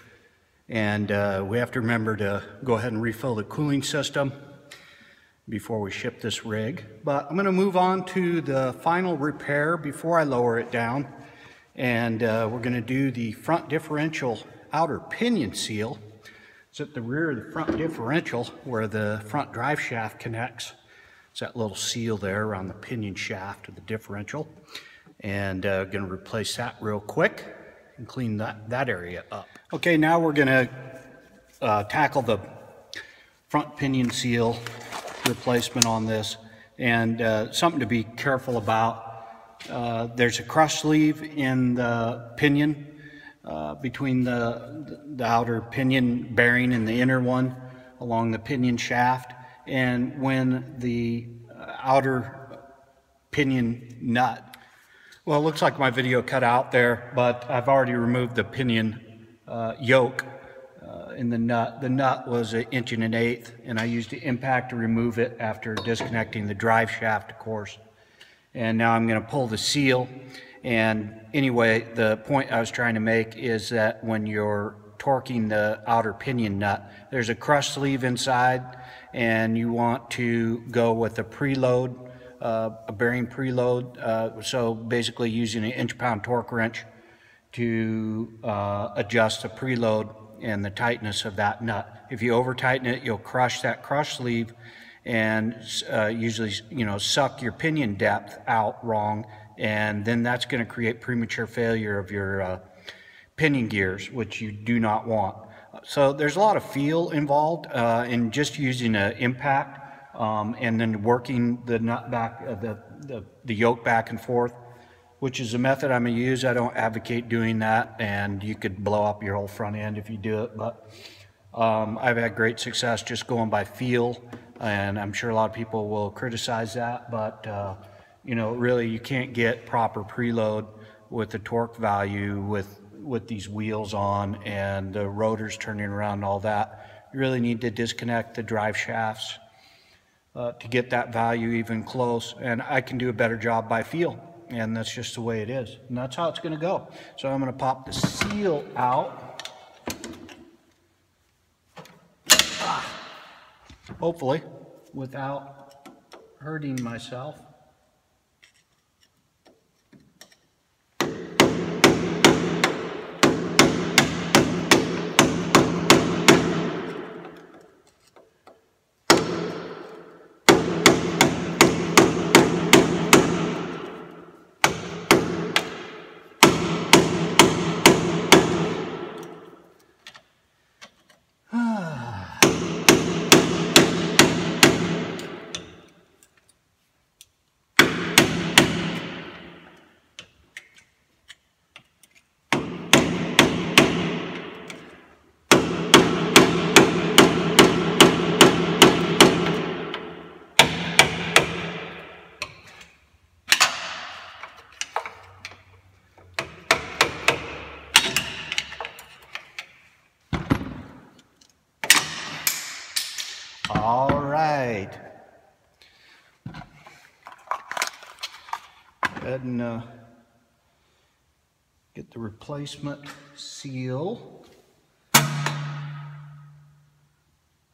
And uh, we have to remember to go ahead and refill the cooling system before we ship this rig. But I'm gonna move on to the final repair before I lower it down. And uh, we're gonna do the front differential outer pinion seal. It's at the rear of the front differential where the front drive shaft connects. It's that little seal there around the pinion shaft of the differential. And uh, gonna replace that real quick and clean that, that area up. Okay, now we're gonna uh, tackle the front pinion seal replacement on this. And uh, something to be careful about, uh, there's a crush sleeve in the pinion uh, between the, the outer pinion bearing and the inner one along the pinion shaft. And when the uh, outer pinion nut, well, it looks like my video cut out there, but I've already removed the pinion uh, yoke. Uh, in the nut. The nut was an inch and an eighth, and I used the impact to remove it after disconnecting the drive shaft, of course. And now I'm going to pull the seal. And anyway, the point I was trying to make is that when you're torquing the outer pinion nut, there's a crush sleeve inside, and you want to go with a preload, uh, a bearing preload. Uh, so basically using an inch pound torque wrench to uh, adjust the preload and the tightness of that nut. If you over tighten it, you'll crush that crush sleeve and uh, usually, you know, suck your pinion depth out wrong, and then that's going to create premature failure of your uh, pinion gears, which you do not want. So there's a lot of feel involved uh, in just using an impact um, and then working the nut back, uh, the, the, the yoke back and forth which is a method I'm going to use. I don't advocate doing that, and you could blow up your whole front end if you do it. But um, I've had great success just going by feel, and I'm sure a lot of people will criticize that. But uh, you know, really, you can't get proper preload with the torque value with with these wheels on and the rotors turning around and all that. You really need to disconnect the drive shafts uh, to get that value even close. And I can do a better job by feel and that's just the way it is. And that's how it's going to go. So I'm going to pop the seal out. Ah, hopefully, without hurting myself. All right. Go ahead and uh, get the replacement seal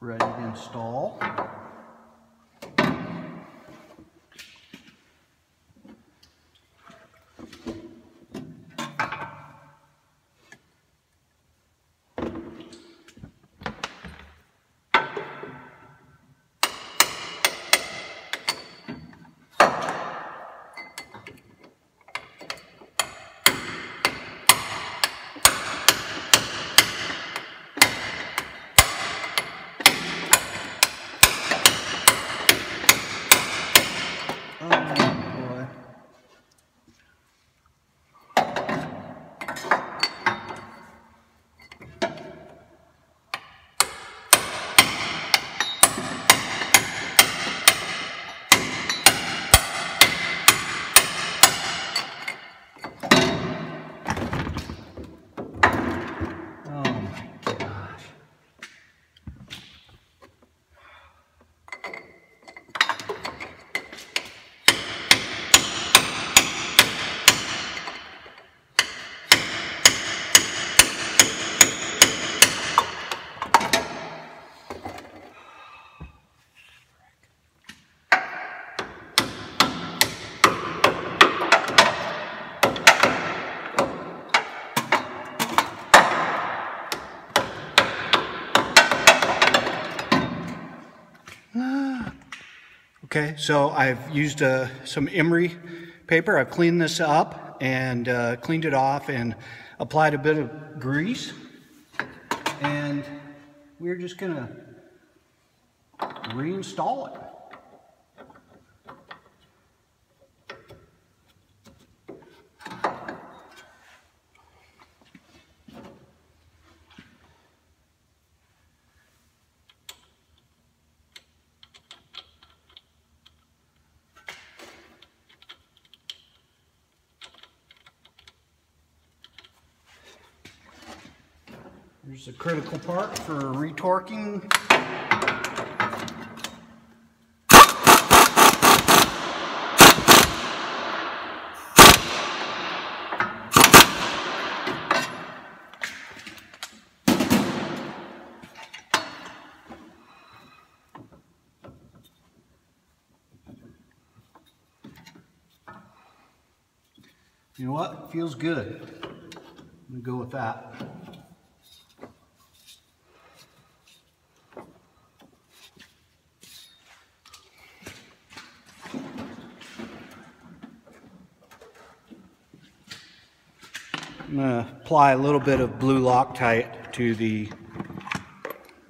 ready to install. Okay, so I've used uh, some emery paper. I've cleaned this up and uh, cleaned it off and applied a bit of grease. And we're just going to reinstall it. Critical part for retorquing. You know what? Feels good. I'm gonna go with that. I'm going to apply a little bit of blue Loctite to the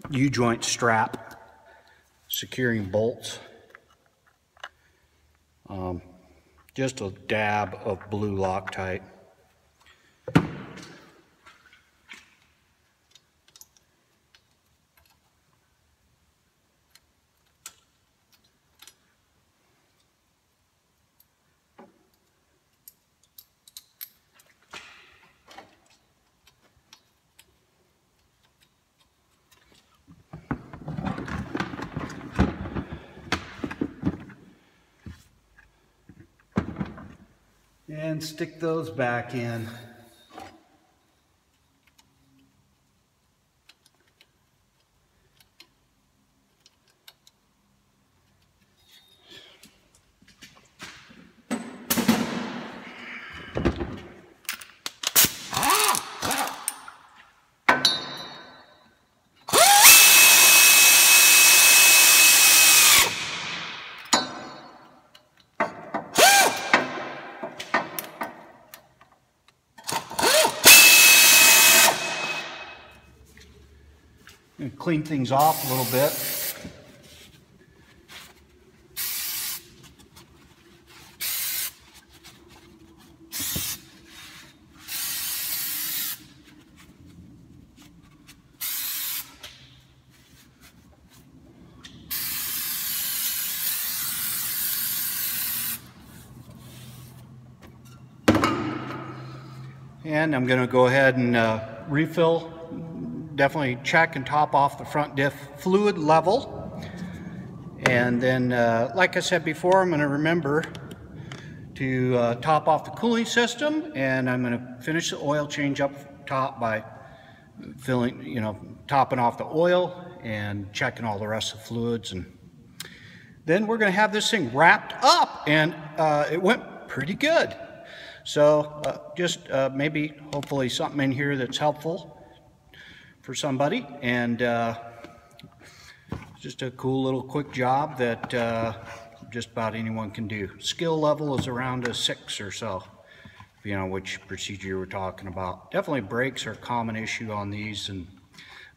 U-joint strap, securing bolts. Um, just a dab of blue Loctite. And stick those back in. Clean things off a little bit. And I'm going to go ahead and uh, refill definitely check and top off the front diff fluid level. And then, uh, like I said before, I'm going to remember to uh, top off the cooling system and I'm going to finish the oil change up top by filling, you know, topping off the oil and checking all the rest of the fluids. And then we're going to have this thing wrapped up and uh, it went pretty good. So uh, just uh, maybe, hopefully something in here that's helpful for somebody. And uh, just a cool little quick job that uh, just about anyone can do. Skill level is around a six or so, you know, which procedure we're talking about. Definitely brakes are a common issue on these and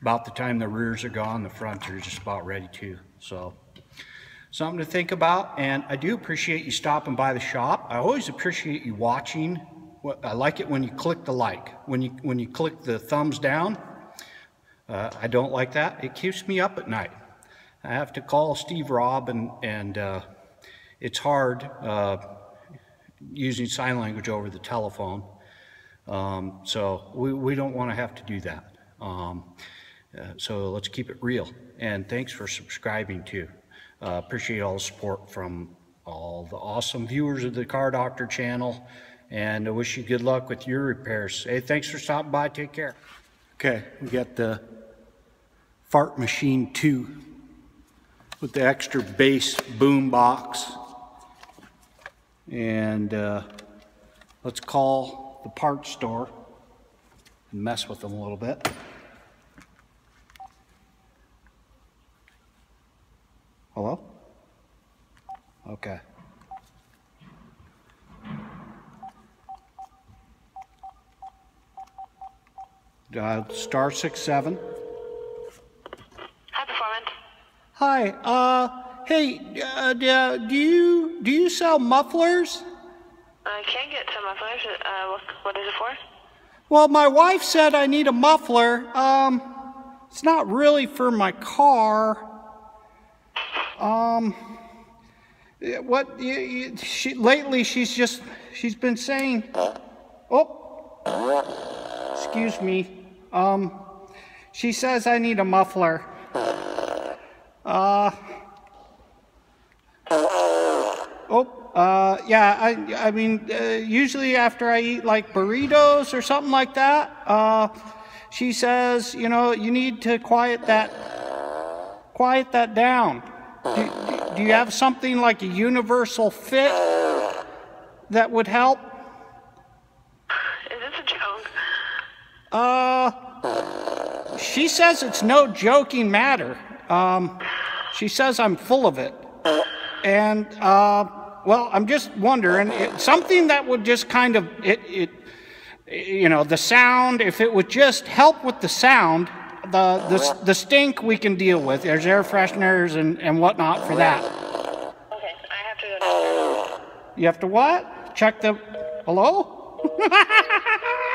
about the time the rears are gone, the fronts are just about ready too. So something to think about. And I do appreciate you stopping by the shop. I always appreciate you watching. I like it when you click the like, when you, when you click the thumbs down, uh, I don't like that. It keeps me up at night. I have to call Steve Robb, and, and uh, it's hard uh, using sign language over the telephone. Um, so we, we don't want to have to do that. Um, uh, so let's keep it real. And thanks for subscribing too. Uh, appreciate all the support from all the awesome viewers of the Car Doctor channel. And I wish you good luck with your repairs. Hey, thanks for stopping by. Take care. Okay, we got the Fart Machine 2 with the extra bass boom box. And uh, let's call the parts store and mess with them a little bit. Hello? Okay. Star six seven. Hi, Uh, hey. Uh, do you do you sell mufflers? I can get some mufflers. Uh, what, what is it for? Well, my wife said I need a muffler. Um, it's not really for my car. Um, what? You, you, she lately she's just she's been saying. Oh, excuse me. Um, she says I need a muffler. Uh, oh, uh, yeah, I, I mean, uh, usually after I eat like burritos or something like that, uh, she says, you know, you need to quiet that, quiet that down. Do, do you have something like a universal fit that would help? Is this a joke? Uh, she says it's no joking matter. Um, she says I'm full of it. And, uh, well, I'm just wondering, it, something that would just kind of, it, it, you know, the sound, if it would just help with the sound, the, the, the stink we can deal with. There's air fresheners and, and whatnot for that. Okay, I have to go. You have to what? Check the, hello?